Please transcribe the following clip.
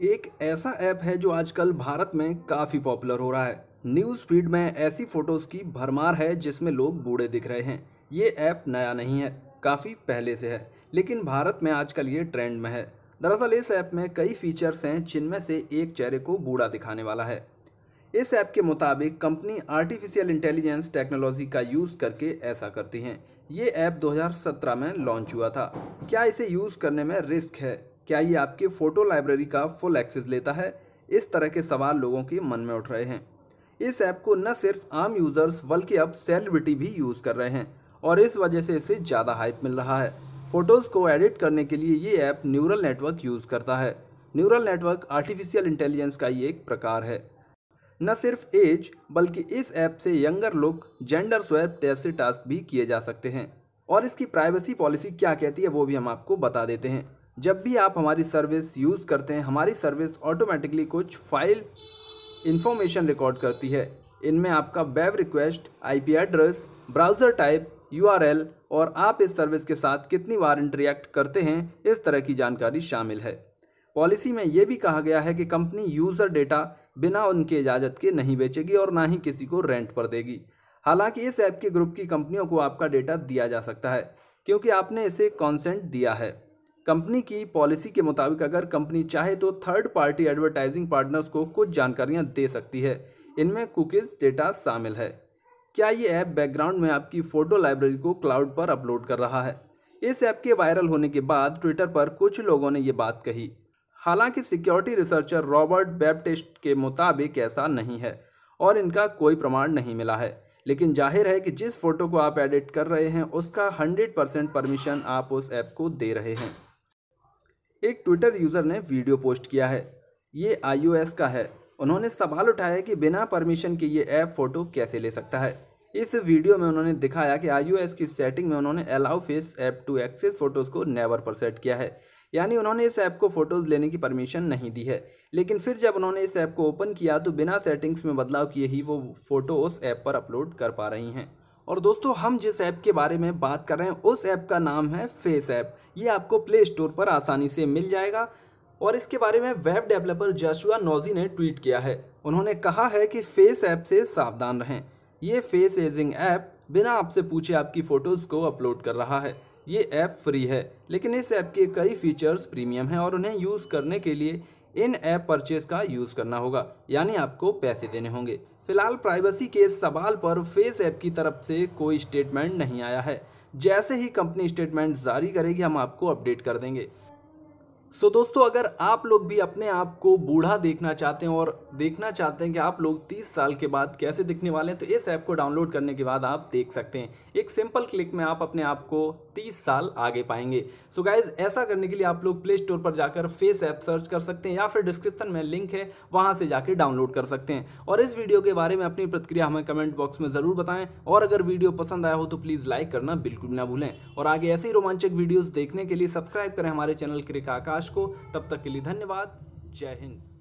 एक ऐसा ऐप है जो आजकल भारत में काफ़ी पॉपुलर हो रहा है। न्यूज़ फ़ीड में ऐसी फ़ोटोज़ की भरमार है जिसमें लोग बूढ़े दिख रहे हैं। ये ऐप नया नहीं है, काफ़ी पहले से है, लेकिन भारत में आजकल ये ट्रेंड में है। दरअसल इस ऐप में कई फीचर्स हैं जिनमें से एक चेहरे को बूढ़ा दिखाने वाला है। इस ऐप के मुताबिक कंपनी आर्टिफिशियल इंटेलिजेंस टेक्नोलॉजी का यूज़ करके ऐसा करती हैं। ये ऐप 2017 में लॉन्च हुआ था। क्या इसे यूज़ करने में रिस्क है? क्या ये आपके फ़ोटो लाइब्रेरी का फुल एक्सेस लेता है? इस तरह के सवाल लोगों के मन में उठ रहे हैं। इस ऐप को न सिर्फ़ आम यूज़र्स बल्कि अब सेलिब्रिटी भी यूज़ कर रहे हैं और इस वजह से इसे ज़्यादा हाइप मिल रहा है। फ़ोटोज़ को एडिट करने के लिए ये ऐप न्यूरल नेटवर्क यूज़ करता है। न्यूरल नेटवर्क आर्टिफिशियल इंटेलिजेंस का ही एक प्रकार है। न सिर्फ़ एज बल्कि इस ऐप से यंगर लुक जेंडर स्वैप जैसे टास्क भी किए जा सकते हैं। और इसकी प्राइवेसी पॉलिसी क्या कहती है वो भी हम आपको बता देते हैं। जब भी आप हमारी सर्विस यूज़ करते हैं, हमारी सर्विस ऑटोमेटिकली कुछ फ़ाइल इंफॉर्मेशन रिकॉर्ड करती है। इनमें आपका web request IP address browser type URL और आप इस सर्विस के साथ कितनी बार इंटरेक्ट करते हैं, इस तरह की जानकारी शामिल है। पॉलिसी में ये भी कहा गया है कि कंपनी यूज़र डेटा बिना उनके इजाज़त के नहीं बेचेगी और ना ही किसी को रेंट पर देगी। हालाँकि इस ऐप के ग्रुप की कंपनियों को आपका डेटा दिया जा सकता है, क्योंकि आपने इसे कॉन्सेंट दिया है। कंपनी की पॉलिसी के मुताबिक अगर कंपनी चाहे तो थर्ड पार्टी एडवर्टाइजिंग पार्टनर्स को कुछ जानकारियाँ दे सकती है। इनमें कुकीज़ डेटा शामिल है। क्या ये ऐप बैकग्राउंड में आपकी फ़ोटो लाइब्रेरी को क्लाउड पर अपलोड कर रहा है? इस ऐप के वायरल होने के बाद ट्विटर पर कुछ लोगों ने ये बात कही। हालाँकि सिक्योरिटी रिसर्चर रॉबर्ट बैप्टिस्ट के मुताबिक ऐसा नहीं है और इनका कोई प्रमाण नहीं मिला है। लेकिन ज़ाहिर है कि जिस फ़ोटो को आप एडिट कर रहे हैं, उसका 100 परसेंट परमिशन आप उस ऐप को दे रहे हैं। एक ट्विटर यूज़र ने वीडियो पोस्ट किया है। ये आईओएस का है। उन्होंने सवाल उठाया कि बिना परमिशन के ये ऐप फ़ोटो कैसे ले सकता है? इस वीडियो में उन्होंने दिखाया कि आईओएस की सेटिंग में उन्होंने allow face app to access photos को नेवर पर सेट किया है। यानी उन्होंने इस ऐप को फ़ोटोज़ लेने की परमिशन नहीं दी है। लेकिन फिर जब उन्होंने इस ऐप को ओपन किया तो बिना सेटिंग्स में बदलाव किए ही वो फ़ोटो उस ऐप पर अपलोड कर पा रही हैं। और दोस्तों, हम जिस ऐप के बारे में बात कर रहे हैं, उस ऐप का नाम है फेस ऐप। ये आपको प्ले स्टोर पर आसानी से मिल जाएगा। और इसके बारे में वेब डेवलपर जशुआ नोजी ने ट्वीट किया है। उन्होंने कहा है कि फेस ऐप से सावधान रहें। ये फेस एजिंग ऐप बिना आपसे पूछे आपकी फ़ोटोज़ को अपलोड कर रहा है। ये ऐप फ्री है, लेकिन इस ऐप के कई फीचर्स प्रीमियम हैं और उन्हें यूज़ करने के लिए इन ऐप परचेज का यूज़ करना होगा, यानी आपको पैसे देने होंगे। फ़िलहाल प्राइवेसी के सवाल पर फेस ऐप की तरफ़ से कोई स्टेटमेंट नहीं आया है। जैसे ही कंपनी स्टेटमेंट जारी करेगी, हम आपको अपडेट कर देंगे। सो so, दोस्तों अगर आप लोग भी अपने आप को बूढ़ा देखना चाहते हैं और देखना चाहते हैं कि आप लोग 30 साल के बाद कैसे दिखने वाले हैं तो इस ऐप को डाउनलोड करने के बाद आप देख सकते हैं। एक सिंपल क्लिक में आप अपने आप को 30 साल आगे पाएँगे। सो so गाइज़ ऐसा करने के लिए आप लोग प्ले स्टोर पर जाकर फेस ऐप सर्च कर सकते हैं या फिर डिस्क्रिप्शन में लिंक है वहाँ से जाकर डाउनलोड कर सकते हैं। और इस वीडियो के बारे में अपनी प्रतिक्रिया हमें कमेंट बॉक्स में ज़रूर बताएँ। और अगर वीडियो पसंद आया हो तो प्लीज़ लाइक करना बिल्कुल ना भूलें। और आगे ऐसे रोमांचक वीडियोज़ देखने के लिए सब्सक्राइब करें हमारे चैनल क्रिक आकाश को। तब तक के लिए धन्यवाद। जय हिंद।